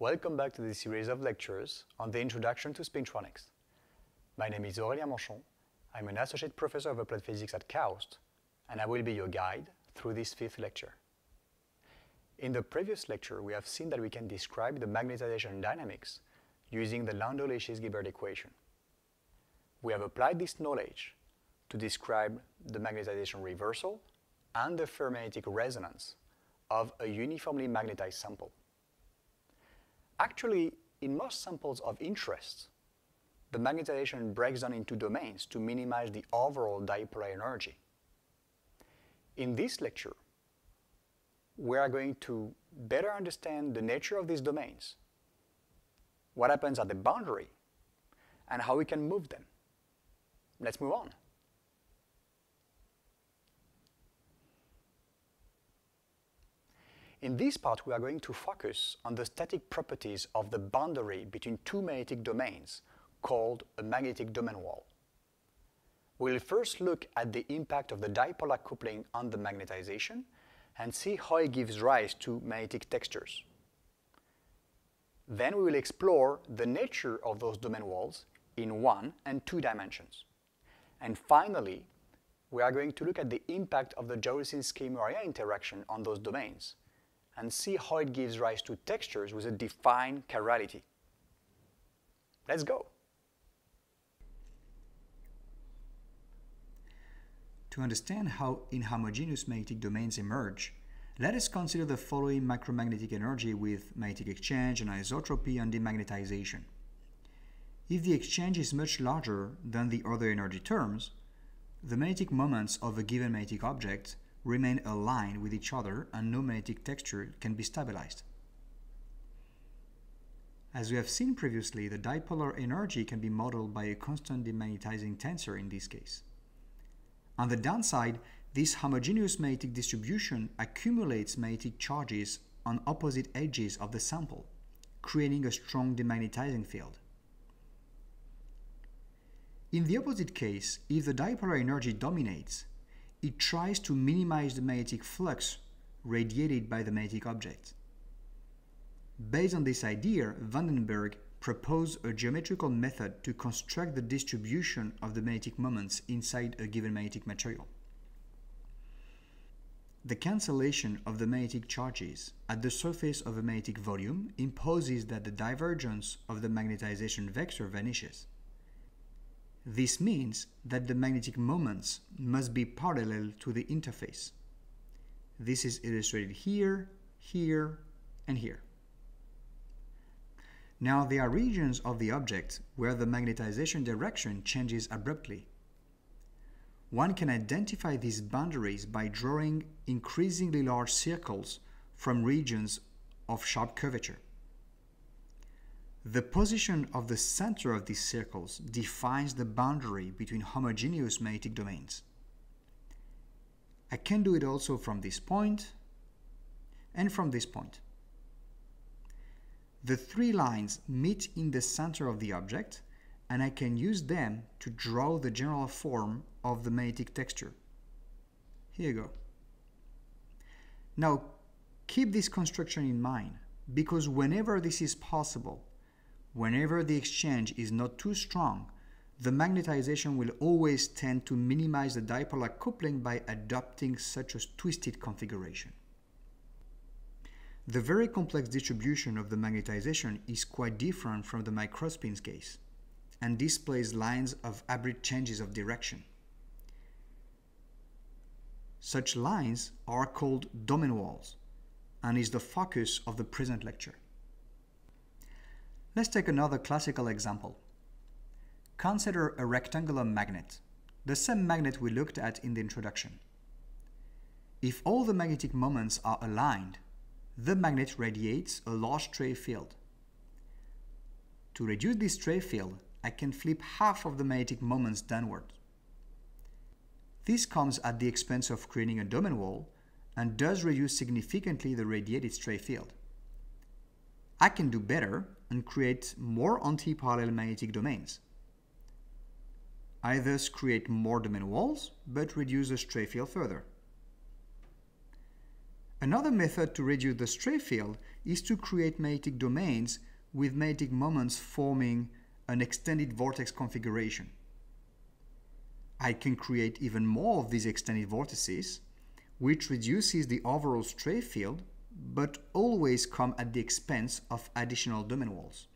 Welcome back to this series of lectures on the introduction to spintronics. My name is Aurélien Manchon. I'm an associate professor of applied physics at KAUST, and I will be your guide through this fifth lecture. In the previous lecture, we have seen that we can describe the magnetization dynamics using the Landau-Lifshitz-Gilbert equation. We have applied this knowledge to describe the magnetization reversal and the ferromagnetic resonance of a uniformly magnetized sample. Actually, in most samples of interest, the magnetization breaks down into domains to minimize the overall dipolar energy. In this lecture, we are going to better understand the nature of these domains, what happens at the boundary, and how we can move them. Let's move on. In this part, we are going to focus on the static properties of the boundary between two magnetic domains called a magnetic domain wall. We'll first look at the impact of the dipolar coupling on the magnetization and see how it gives rise to magnetic textures. Then we will explore the nature of those domain walls in one and two dimensions. And finally, we are going to look at the impact of the Dzyaloshinskii-Moriya interaction on those domains and see how it gives rise to textures with a defined chirality. Let's go. To understand how inhomogeneous magnetic domains emerge, let us consider the following micromagnetic energy with magnetic exchange, and anisotropy, and demagnetization. If the exchange is much larger than the other energy terms, the magnetic moments of a given magnetic object remain aligned with each other and no magnetic texture can be stabilized. As we have seen previously, the dipolar energy can be modeled by a constant demagnetizing tensor in this case. On the downside, this homogeneous magnetic distribution accumulates magnetic charges on opposite edges of the sample, creating a strong demagnetizing field. In the opposite case, if the dipolar energy dominates, it tries to minimize the magnetic flux radiated by the magnetic object. Based on this idea, Vandenberg proposed a geometrical method to construct the distribution of the magnetic moments inside a given magnetic material. The cancellation of the magnetic charges at the surface of a magnetic volume imposes that the divergence of the magnetization vector vanishes. This means that the magnetic moments must be parallel to the interface. This is illustrated here, here, and here. Now there are regions of the object where the magnetization direction changes abruptly. One can identify these boundaries by drawing increasingly large circles from regions of sharp curvature. The position of the center of these circles defines the boundary between homogeneous magnetic domains. I can do it also from this point and from this point. The three lines meet in the center of the object and I can use them to draw the general form of the magnetic texture. Here you go. Now keep this construction in mind because whenever this is possible, Whenever the exchange is not too strong, the magnetization will always tend to minimize the dipolar coupling by adopting such a twisted configuration. The very complex distribution of the magnetization is quite different from the macrospin's case and displays lines of abrupt changes of direction. Such lines are called domain walls and is the focus of the present lecture. Let's take another classical example. Consider a rectangular magnet, the same magnet we looked at in the introduction. If all the magnetic moments are aligned, the magnet radiates a large stray field. To reduce this stray field, I can flip half of the magnetic moments downward. This comes at the expense of creating a domain wall and does reduce significantly the radiated stray field. I can do better and create more anti-parallel magnetic domains. I thus create more domain walls, but reduce the stray field further. Another method to reduce the stray field is to create magnetic domains with magnetic moments forming an extended vortex configuration. I can create even more of these extended vortices, which reduces the overall stray field, but always come at the expense of additional domain walls.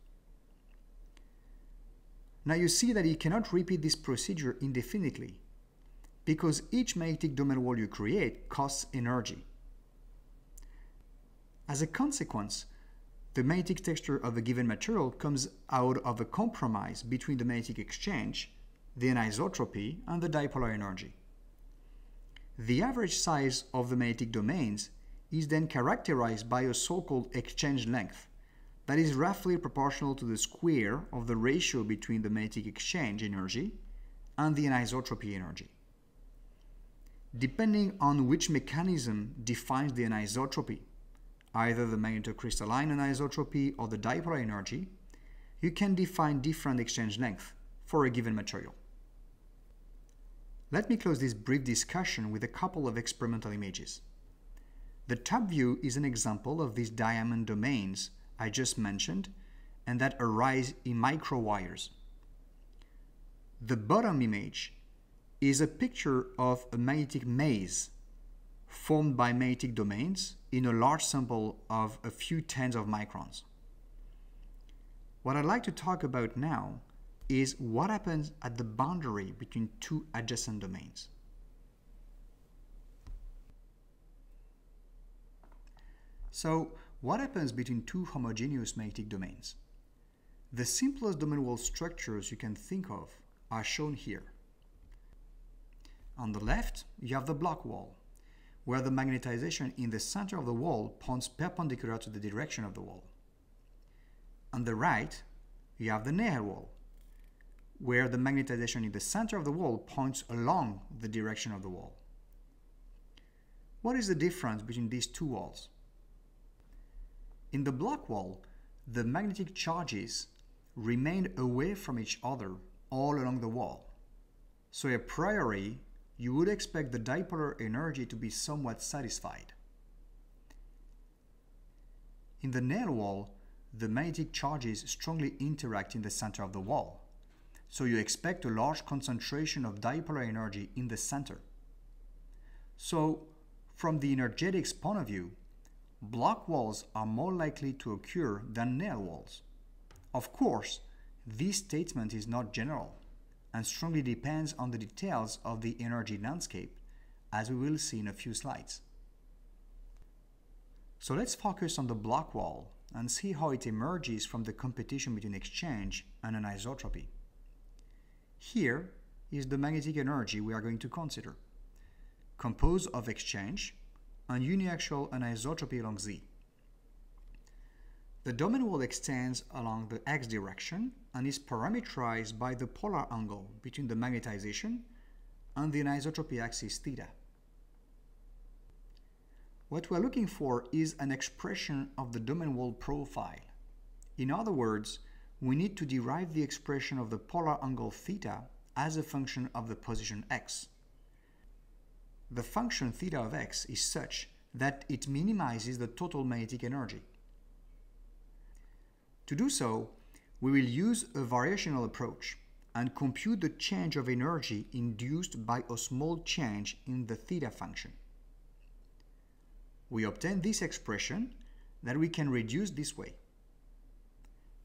Now you see that you cannot repeat this procedure indefinitely, because each magnetic domain wall you create costs energy. As a consequence, the magnetic texture of a given material comes out of a compromise between the magnetic exchange, the anisotropy, and the dipolar energy. The average size of the magnetic domains is then characterized by a so-called exchange length that is roughly proportional to the square of the ratio between the magnetic exchange energy and the anisotropy energy. Depending on which mechanism defines the anisotropy, either the magnetocrystalline anisotropy or the dipolar energy, you can define different exchange length for a given material. Let me close this brief discussion with a couple of experimental images. The top view is an example of these diamond domains I just mentioned and that arise in microwires. The bottom image is a picture of a magnetic maze formed by magnetic domains in a large sample of a few tens of microns. What I'd like to talk about now is what happens at the boundary between two adjacent domains. So, what happens between two homogeneous magnetic domains? The simplest domain wall structures you can think of are shown here. On the left, you have the Bloch wall, where the magnetization in the center of the wall points perpendicular to the direction of the wall. On the right, you have the Néel wall, where the magnetization in the center of the wall points along the direction of the wall. What is the difference between these two walls? In the Bloch wall, the magnetic charges remain away from each other all along the wall. So a priori, you would expect the dipolar energy to be somewhat satisfied. In the Néel wall, the magnetic charges strongly interact in the center of the wall, so you expect a large concentration of dipolar energy in the center. So, from the energetics point of view, Bloch walls are more likely to occur than Néel walls. Of course, this statement is not general and strongly depends on the details of the energy landscape, as we will see in a few slides. So let's focus on the Bloch wall and see how it emerges from the competition between exchange and anisotropy. Here is the magnetic energy we are going to consider, composed of exchange and uniaxial anisotropy along z. The domain wall extends along the x direction and is parameterized by the polar angle between the magnetization and the anisotropy axis theta. What we're looking for is an expression of the domain wall profile. In other words, we need to derive the expression of the polar angle theta as a function of the position x. The function theta of x is such that it minimizes the total magnetic energy. To do so, we will use a variational approach and compute the change of energy induced by a small change in the theta function. We obtain this expression that we can reduce this way.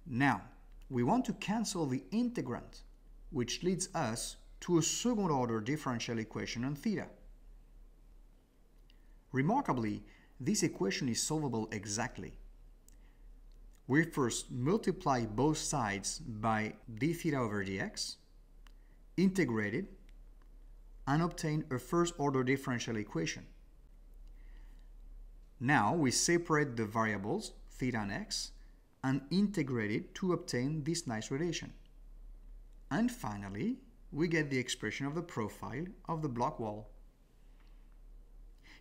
Now, we want to cancel the integrand, which leads us to a second order differential equation on theta. Remarkably, this equation is solvable exactly we first multiply both sides by d theta over dx, integrate it, and obtain a first order differential equation. Now we separate the variables theta and x and integrate it to obtain this nice relation. And finally, we get the expression of the profile of the Bloch wall.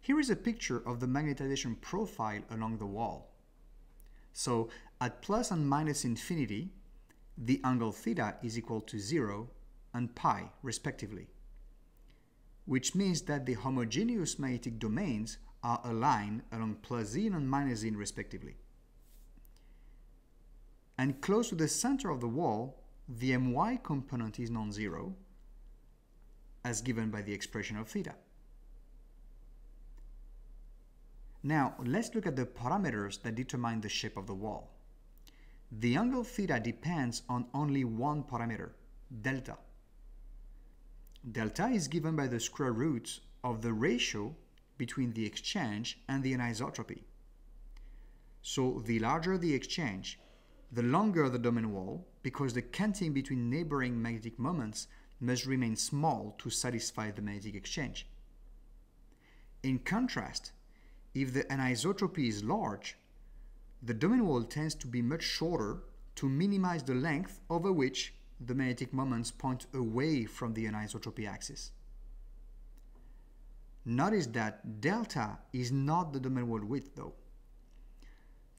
Here is a picture of the magnetization profile along the wall. So at plus and minus infinity, the angle theta is equal to 0 and pi respectively, which means that the homogeneous magnetic domains are aligned along plus z and minus z respectively. And close to the center of the wall, the my component is non-zero, as given by the expression of theta. Now, let's look at the parameters that determine the shape of the wall. The angle theta depends on only one parameter, delta. Delta is given by the square root of the ratio between the exchange and the anisotropy. So the larger the exchange, the longer the domain wall, because the canting between neighboring magnetic moments must remain small to satisfy the magnetic exchange. In contrast, if the anisotropy is large, the domain wall tends to be much shorter to minimize the length over which the magnetic moments point away from the anisotropy axis. Notice that delta is not the domain wall width though.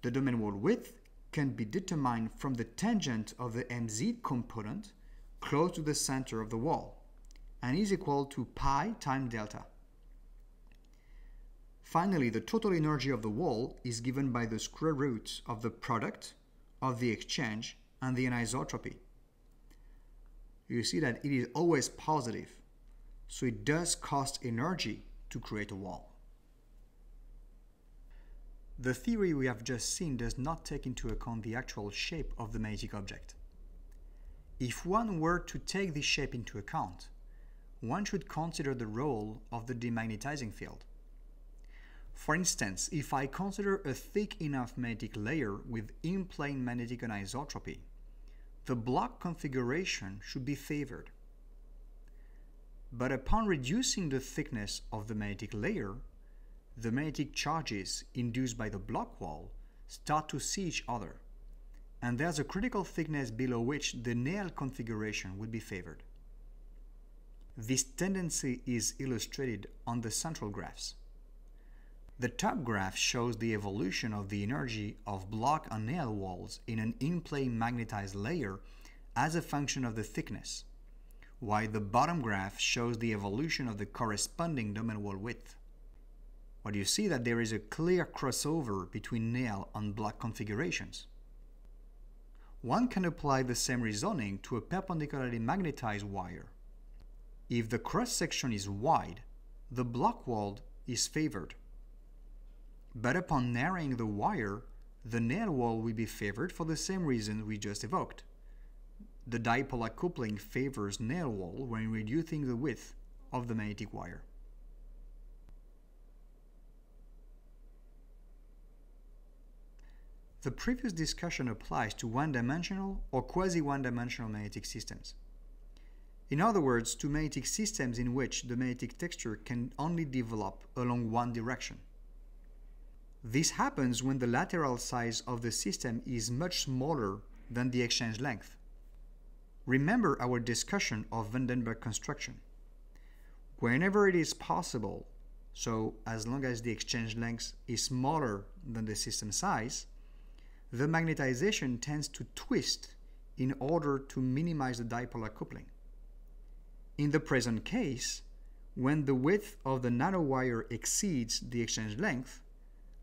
The domain wall width can be determined from the tangent of the mz component close to the center of the wall and is equal to pi times delta. Finally, the total energy of the wall is given by the square root of the product of the exchange and the anisotropy. You see that it is always positive, so it does cost energy to create a wall. The theory we have just seen does not take into account the actual shape of the magnetic object. If one were to take this shape into account, one should consider the role of the demagnetizing field. For instance, if I consider a thick enough magnetic layer with in-plane magnetic anisotropy, the Bloch configuration should be favored. But upon reducing the thickness of the magnetic layer, the magnetic charges induced by the Bloch wall start to see each other, and there's a critical thickness below which the Néel configuration would be favored. This tendency is illustrated on the central graphs. The top graph shows the evolution of the energy of Bloch and Néel walls in an in-plane magnetized layer as a function of the thickness while the bottom graph shows the evolution of the corresponding domain wall width. But you see that there is a clear crossover between Néel and Bloch configurations. One can apply the same reasoning to a perpendicularly magnetized wire. If the cross-section is wide, the Bloch wall is favored. But upon narrowing the wire, the Néel wall will be favored for the same reason we just evoked. The dipolar coupling favors Néel wall when reducing the width of the magnetic wire. The previous discussion applies to one-dimensional or quasi-one-dimensional magnetic systems. In other words, to magnetic systems in which the magnetic texture can only develop along one direction. This happens when the lateral size of the system is much smaller than the exchange length. Remember our discussion of Vandenberg construction. Whenever it is possible, so as long as the exchange length is smaller than the system size, the magnetization tends to twist in order to minimize the dipolar coupling. In the present case, when the width of the nanowire exceeds the exchange length,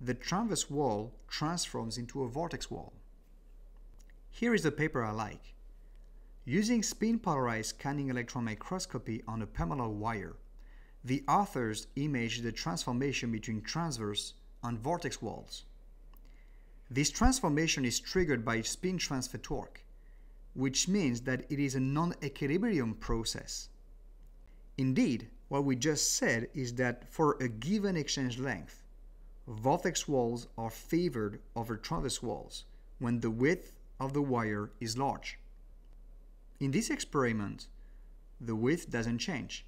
the transverse wall transforms into a vortex wall. Here is the paper I like. Using spin-polarized scanning electron microscopy on a permalloy wire, the authors imaged the transformation between transverse and vortex walls. This transformation is triggered by spin transfer torque, which means that it is a non-equilibrium process. Indeed, what we just said is that for a given exchange length, vortex walls are favored over transverse walls when the width of the wire is large. In this experiment, the width doesn't change,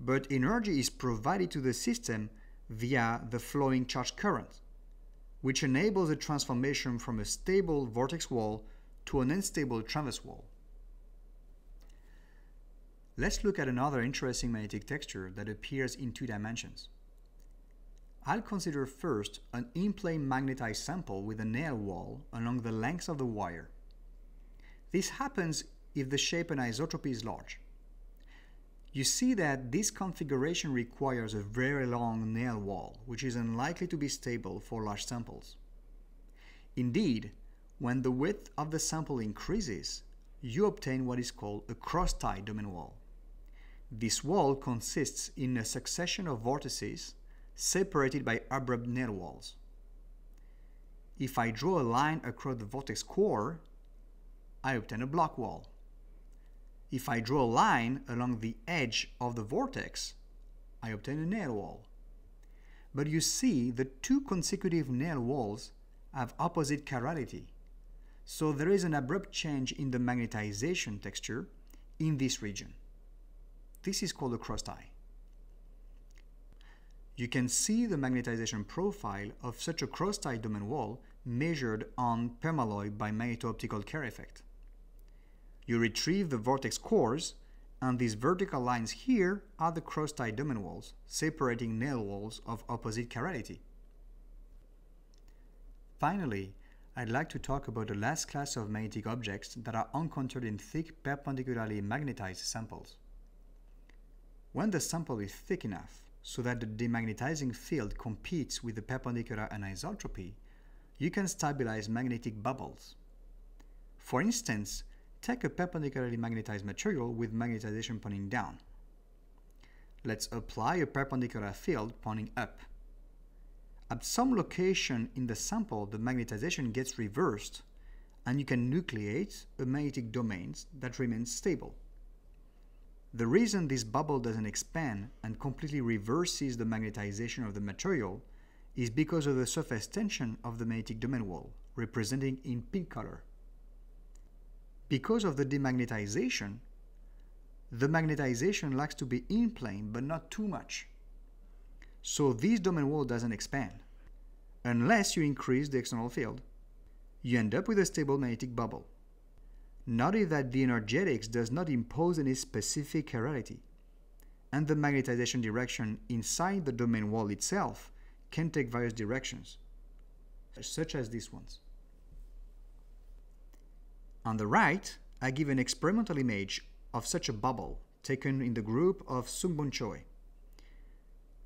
but energy is provided to the system via the flowing charge current, which enables the transformation from a stable vortex wall to an unstable transverse wall. Let's look at another interesting magnetic texture that appears in two dimensions. I'll consider first an in-plane magnetized sample with a Néel wall along the length of the wire. This happens if the shape anisotropy is large. You see that this configuration requires a very long Néel wall, which is unlikely to be stable for large samples. Indeed, when the width of the sample increases, you obtain what is called a cross-tie domain wall. This wall consists in a succession of vortices separated by abrupt Néel walls. If I draw a line across the vortex core, I obtain a Bloch wall. If I draw a line along the edge of the vortex, I obtain a Néel wall. But you see the two consecutive Néel walls have opposite chirality. So there is an abrupt change in the magnetization texture in this region. This is called a cross tie. You can see the magnetization profile of such a cross-tie domain wall measured on permalloy by magneto-optical Kerr effect. You retrieve the vortex cores, and these vertical lines here are the cross-tie domain walls, separating Néel walls of opposite chirality. Finally, I'd like to talk about the last class of magnetic objects that are encountered in thick perpendicularly magnetized samples. When the sample is thick enough so that the demagnetizing field competes with the perpendicular anisotropy, you can stabilize magnetic bubbles. For instance, take a perpendicularly magnetized material with magnetization pointing down. Let's apply a perpendicular field pointing up. At some location in the sample, the magnetization gets reversed and you can nucleate a magnetic domain that remains stable. The reason this bubble doesn't expand and completely reverses the magnetization of the material is because of the surface tension of the magnetic domain wall, represented in pink color. Because of the demagnetization, the magnetization likes to be in plane but not too much. So this domain wall doesn't expand. Unless you increase the external field, you end up with a stable magnetic bubble. Notice that the energetics does not impose any specific chirality, and the magnetization direction inside the domain wall itself can take various directions, such as these ones. On the right, I give an experimental image of such a bubble taken in the group of Sug-Bong Choi.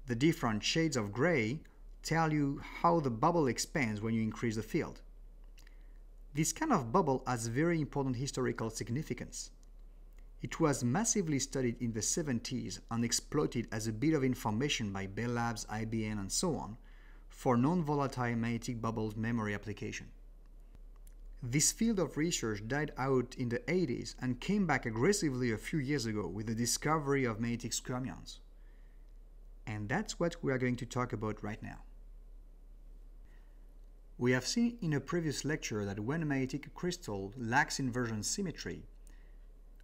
The different shades of gray tell you how the bubble expands when you increase the field. This kind of bubble has very important historical significance. It was massively studied in the 70s and exploited as a bit of information by Bell Labs, IBM, and so on for non-volatile magnetic bubbles memory application. This field of research died out in the 80s and came back aggressively a few years ago with the discovery of magnetic skyrmions. And that's what we are going to talk about right now. We have seen in a previous lecture that when a magnetic crystal lacks inversion symmetry,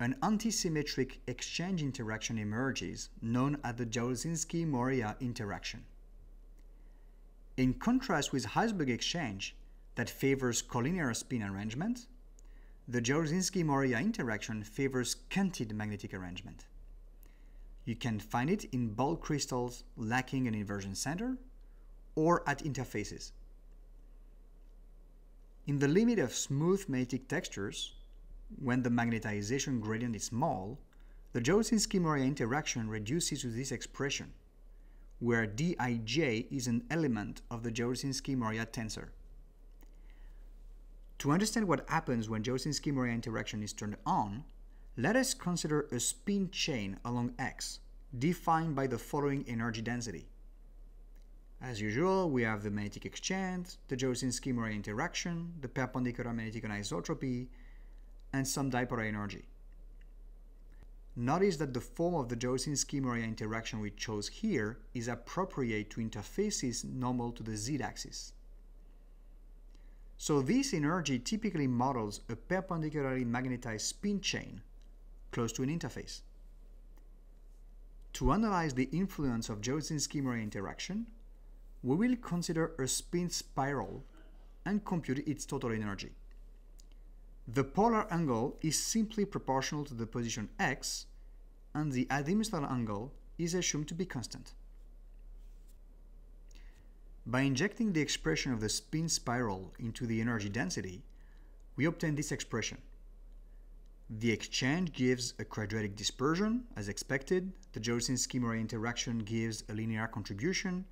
an antisymmetric exchange interaction emerges known as the Dzyaloshinskii-Moriya interaction. In contrast with Heisenberg exchange, that favors collinear spin arrangement, the Dzyaloshinskii-Moriya interaction favors canted magnetic arrangement. You can find it in bulk crystals lacking an inversion center or at interfaces. In the limit of smooth magnetic textures, when the magnetization gradient is small, the Dzyaloshinskii-Moriya interaction reduces to this expression, where Dij is an element of the Dzyaloshinskii-Moriya tensor. To understand what happens when Dzyaloshinskii-Moriya interaction is turned on, let us consider a spin chain along X, defined by the following energy density. As usual, we have the magnetic exchange, the Dzyaloshinskii-Moriya interaction, the perpendicular magnetic anisotropy, and some dipole energy. Notice that the form of the Dzyaloshinskii-Moriya interaction we chose here is appropriate to interfaces normal to the z-axis. So this energy typically models a perpendicularly magnetized spin chain close to an interface. To analyze the influence of Dzyaloshinskii-Moriya interaction, we will consider a spin spiral and compute its total energy. The polar angle is simply proportional to the position x, and the azimuthal angle is assumed to be constant. By injecting the expression of the spin spiral into the energy density, we obtain this expression. The exchange gives a quadratic dispersion, as expected. The Dzyaloshinskii-Moriya interaction gives a linear contribution,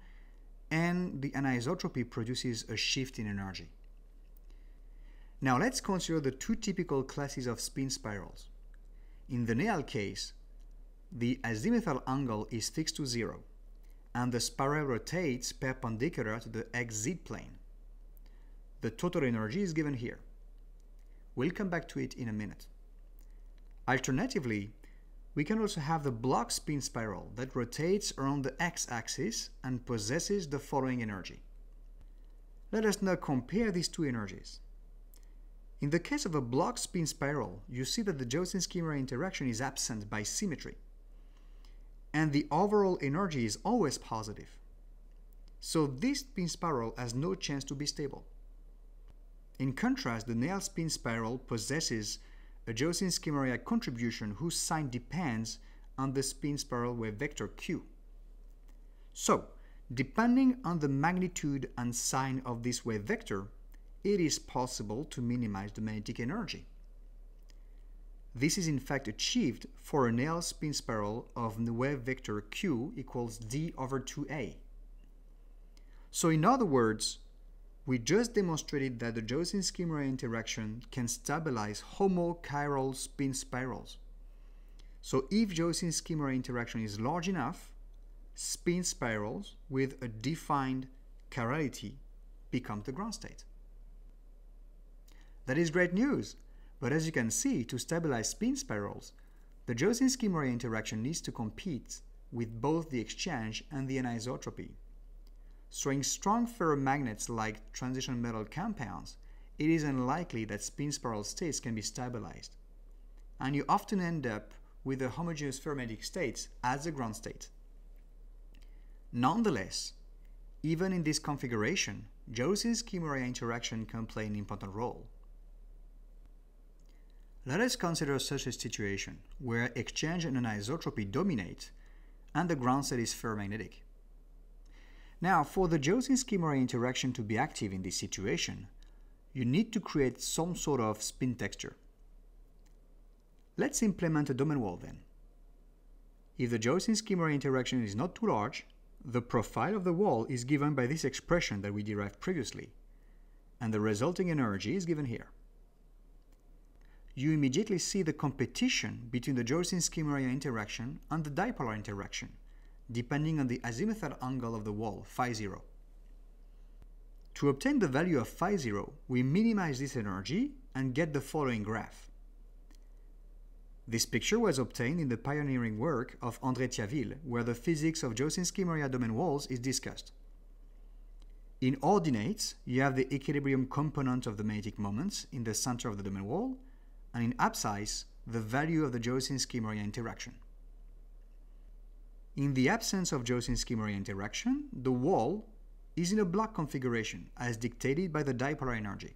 and the anisotropy produces a shift in energy. Now let's consider the two typical classes of spin spirals. In the Néel case, the azimuthal angle is fixed to zero, and the spiral rotates perpendicular to the xz plane. The total energy is given here. We'll come back to it in a minute. Alternatively, we can also have the Bloch spin spiral that rotates around the x-axis and possesses the following energy. Let us now compare these two energies. In the case of a Bloch spin spiral, you see that the Dzyaloshinskii-Moriya interaction is absent by symmetry. And the overall energy is always positive. So this spin spiral has no chance to be stable. In contrast, the Néel spin spiral possesses a Dzyaloshinskii-Moriya contribution whose sign depends on the spin spiral wave vector q. So, depending on the magnitude and sign of this wave vector, it is possible to minimize the magnetic energy. This is in fact achieved for a Néel spin spiral of the wave vector q equals d over 2a. So in other words, we just demonstrated that the Dzyaloshinskii-Moriya interaction can stabilize homochiral spin spirals. So if Dzyaloshinskii-Moriya interaction is large enough, spin spirals with a defined chirality become the ground state. That is great news, but as you can see, to stabilize spin spirals, the Dzyaloshinskii-Moriya interaction needs to compete with both the exchange and the anisotropy. So in strong ferromagnets like transition metal compounds, it is unlikely that spin spiral states can be stabilized. And you often end up with the homogeneous ferromagnetic states as the ground state. Nonetheless, even in this configuration, Dzyaloshinskii-Moriya interaction can play an important role. Let us consider such a situation where exchange and anisotropy dominate and the ground state is ferromagnetic. Now, for the Dzyaloshinskii-Moriya interaction to be active in this situation, you need to create some sort of spin texture. Let's implement a domain wall then. If the Dzyaloshinskii-Moriya interaction is not too large, the profile of the wall is given by this expression that we derived previously, and the resulting energy is given here. You immediately see the competition between the Dzyaloshinskii-Moriya interaction and the dipolar interaction depending on the azimuthal angle of the wall, phi 0. To obtain the value of phi 0, we minimize this energy and get the following graph. This picture was obtained in the pioneering work of André Thiaville, where the physics of Dzyaloshinskii-Moriya domain walls is discussed. In ordinates, you have the equilibrium component of the magnetic moments in the center of the domain wall, and in abscisse, the value of the Dzyaloshinskii-Moriya interaction. In the absence of Dzyaloshinskii-Moriya interaction, the wall is in a Bloch configuration as dictated by the dipolar energy.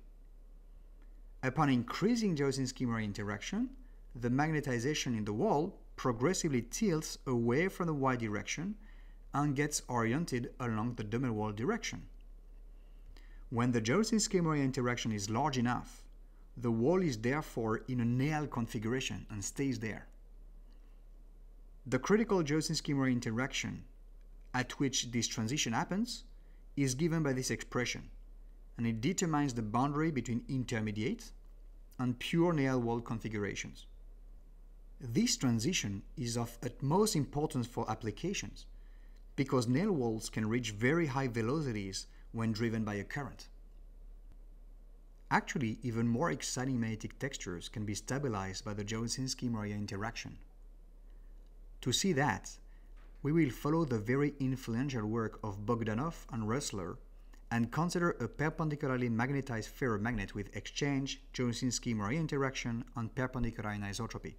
Upon increasing Dzyaloshinskii-Moriya interaction, the magnetization in the wall progressively tilts away from the y direction and gets oriented along the domain wall direction. When the Dzyaloshinskii-Moriya interaction is large enough, the wall is therefore in a Néel configuration and stays there. The critical Dzyaloshinskii-Moriya interaction at which this transition happens is given by this expression, and it determines the boundary between intermediate and pure Néel wall configurations. This transition is of utmost importance for applications because Néel walls can reach very high velocities when driven by a current. Actually, even more exciting magnetic textures can be stabilized by the Dzyaloshinskii-Moriya interaction. To see that, we will follow the very influential work of Bogdanov and Rössler and consider a perpendicularly magnetized ferromagnet with exchange, Dzyaloshinskii-Moriya interaction, and perpendicular anisotropy.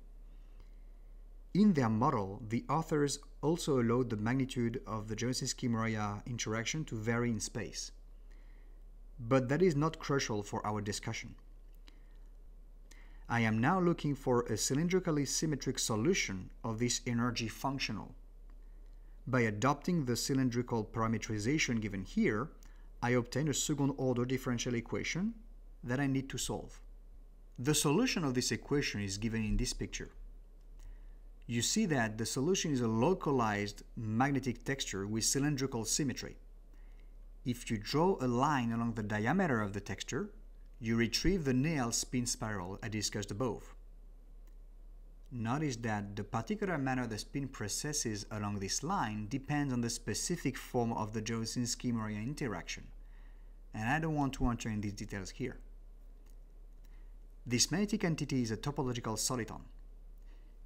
In their model, the authors also allowed the magnitude of the Dzyaloshinskii-Moriya interaction to vary in space. But that is not crucial for our discussion. I am now looking for a cylindrically symmetric solution of this energy functional. By adopting the cylindrical parametrization given here, I obtain a second order differential equation that I need to solve. The solution of this equation is given in this picture. You see that the solution is a localized magnetic texture with cylindrical symmetry. If you draw a line along the diameter of the texture, you retrieve the Néel spin spiral I discussed above. Notice that the particular manner the spin processes along this line depends on the specific form of the Dzyaloshinskii-Moriya interaction, and I don't want to enter in these details here. This magnetic entity is a topological soliton.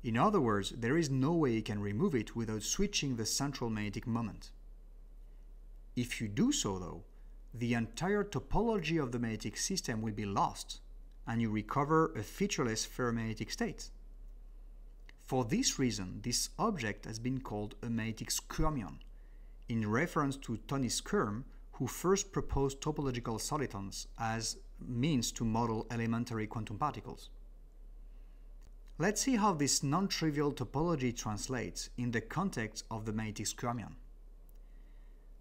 In other words, there is no way you can remove it without switching the central magnetic moment. If you do so though, the entire topology of the magnetic system will be lost and you recover a featureless ferromagnetic state. For this reason, this object has been called a magnetic skyrmion, in reference to Tony Skyrme, who first proposed topological solitons as means to model elementary quantum particles. Let's see how this non-trivial topology translates in the context of the magnetic skyrmion.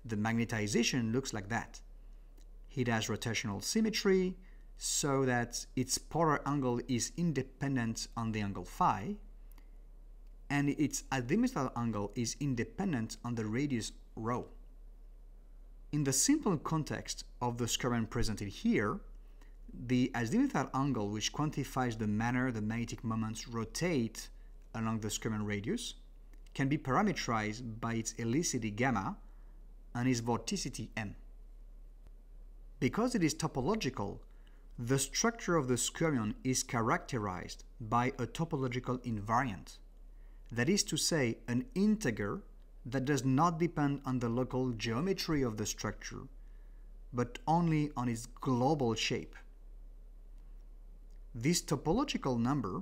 The magnetization looks like that. It has rotational symmetry, so that its polar angle is independent on the angle phi, and its azimuthal angle is independent on the radius rho. In the simple context of the skyrmion presented here, the azimuthal angle, which quantifies the manner the magnetic moments rotate along the skyrmion radius, can be parameterized by its helicity gamma and its vorticity m. Because it is topological, the structure of the skyrmion is characterized by a topological invariant, that is to say, an integer that does not depend on the local geometry of the structure, but only on its global shape. This topological number,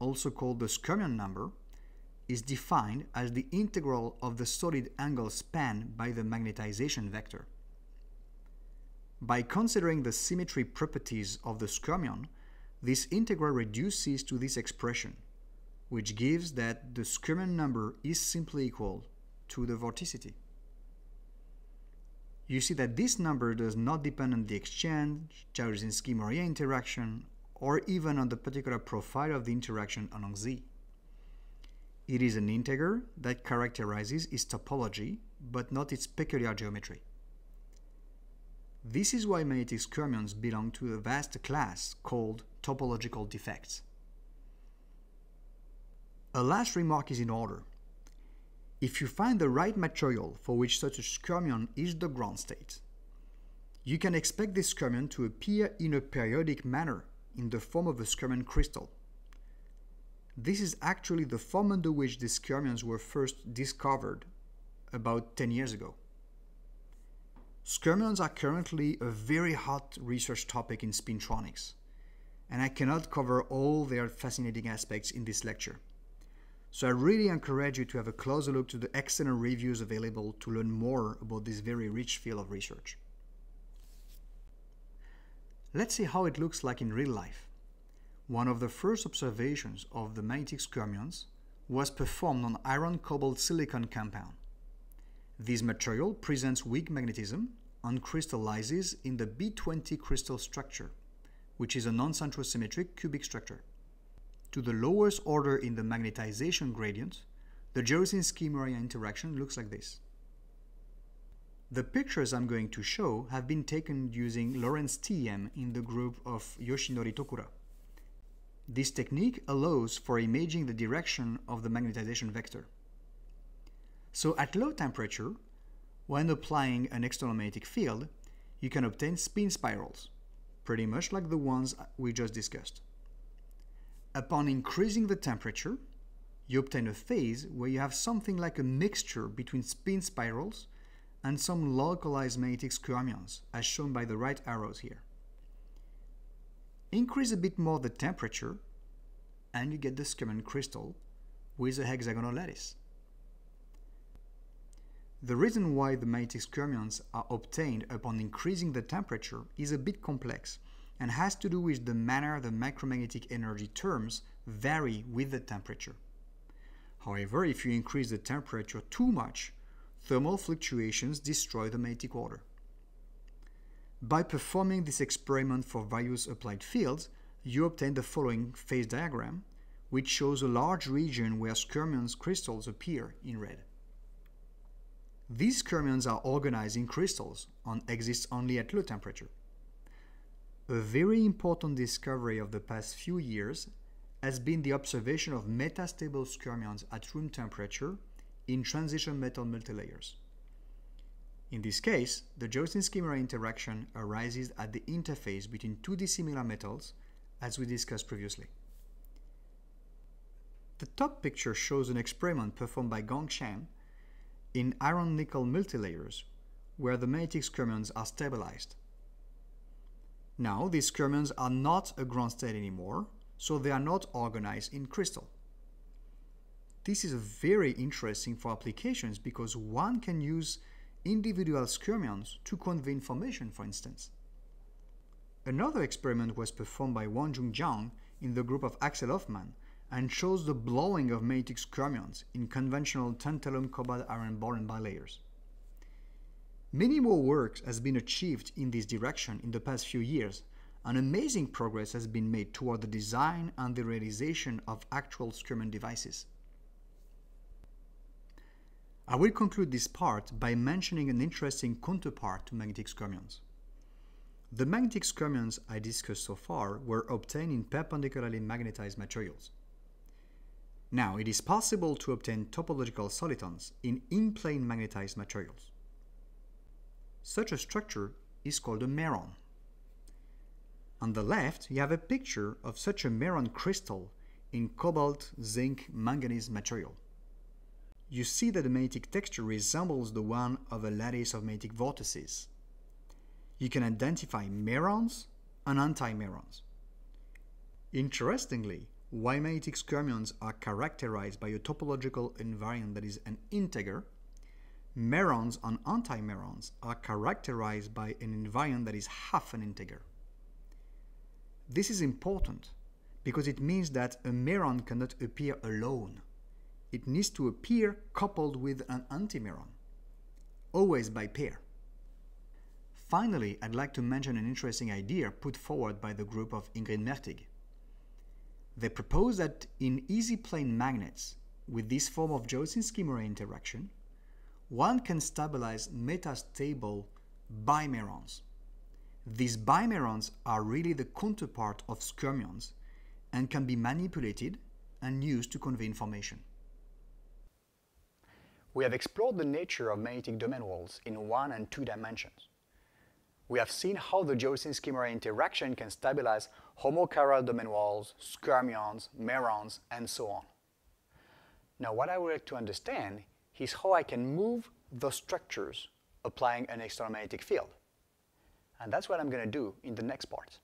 also called the skyrmion number, is defined as the integral of the solid angle spanned by the magnetization vector. By considering the symmetry properties of the skyrmion, this integral reduces to this expression, which gives that the skyrmion number is simply equal to the vorticity. You see that this number does not depend on the exchange, Dzyaloshinskii-Moriya interaction, or even on the particular profile of the interaction along Z. It is an integer that characterizes its topology, but not its peculiar geometry. This is why magnetic skyrmions belong to a vast class called topological defects. A last remark is in order. If you find the right material for which such a skyrmion is the ground state, you can expect this skyrmion to appear in a periodic manner in the form of a skyrmion crystal. This is actually the form under which these skyrmions were first discovered about 10 years ago. Skyrmions are currently a very hot research topic in spintronics, and I cannot cover all their fascinating aspects in this lecture. So I really encourage you to have a closer look to the excellent reviews available to learn more about this very rich field of research. Let's see how it looks like in real life. One of the first observations of the magnetic skyrmions was performed on iron cobalt silicon compound. This material presents weak magnetism and crystallizes in the B20 crystal structure, which is a non-centrosymmetric cubic structure. To the lowest order in the magnetization gradient, the Dzyaloshinskii-Moriya interaction looks like this. The pictures I'm going to show have been taken using Lorentz TEM in the group of Yoshinori Tokura. This technique allows for imaging the direction of the magnetization vector. So at low temperature, when applying an external magnetic field, you can obtain spin spirals, pretty much like the ones we just discussed. Upon increasing the temperature, you obtain a phase where you have something like a mixture between spin spirals and some localized magnetic skyrmions, as shown by the right arrows here. Increase a bit more the temperature, and you get the skyrmion crystal with a hexagonal lattice. The reason why the magnetic skyrmions are obtained upon increasing the temperature is a bit complex and has to do with the manner the micromagnetic energy terms vary with the temperature. However, if you increase the temperature too much, thermal fluctuations destroy the magnetic order. By performing this experiment for various applied fields, you obtain the following phase diagram, which shows a large region where skyrmions crystals appear in red. These skyrmions are organized in crystals and exist only at low temperature. A very important discovery of the past few years has been the observation of metastable skyrmions at room temperature in transition metal multilayers. In this case, the Dzyaloshinskii-Moriya interaction arises at the interface between two dissimilar metals, as we discussed previously. The top picture shows an experiment performed by Gong Chen in iron-nickel multilayers, where the magnetic skyrmions are stabilized. Now, these skyrmions are not a ground state anymore, so they are not organized in crystal. This is very interesting for applications because one can use individual skyrmions to convey information, for instance. Another experiment was performed by Wanjun Jiang in the group of Axel Hoffmann and shows the blowing of magnetic skyrmions in conventional tantalum cobalt iron boron bilayers. Many more work has been achieved in this direction in the past few years, and amazing progress has been made toward the design and the realization of actual skyrmion devices. I will conclude this part by mentioning an interesting counterpart to magnetic skyrmions. The magnetic skyrmions I discussed so far were obtained in perpendicularly magnetized materials. Now, it is possible to obtain topological solitons in in-plane magnetized materials. Such a structure is called a meron. On the left, you have a picture of such a meron crystal in cobalt, zinc, manganese material. You see that the magnetic texture resembles the one of a lattice of magnetic vortices. You can identify merons and antimerons. Interestingly, while magnetic skyrmions are characterized by a topological invariant that is an integer, merons and antimerons are characterized by an invariant that is half an integer. This is important because it means that a meron cannot appear alone. It needs to appear coupled with an antimeron, always by pair. Finally, I'd like to mention an interesting idea put forward by the group of Ingrid Mertig. They propose that in easy plane magnets, with this form of Dzyaloshinskii-Moriya interaction, one can stabilize metastable bimerons. These bimerons are really the counterpart of skyrmions and can be manipulated and used to convey information. We have explored the nature of magnetic domain walls in one and two dimensions. We have seen how the Dzyaloshinskii-Moriya interaction can stabilize homochiral domain walls, skyrmions, merons, and so on. Now what I would like to understand is how I can move the structures applying an external magnetic field. And that's what I'm going to do in the next part.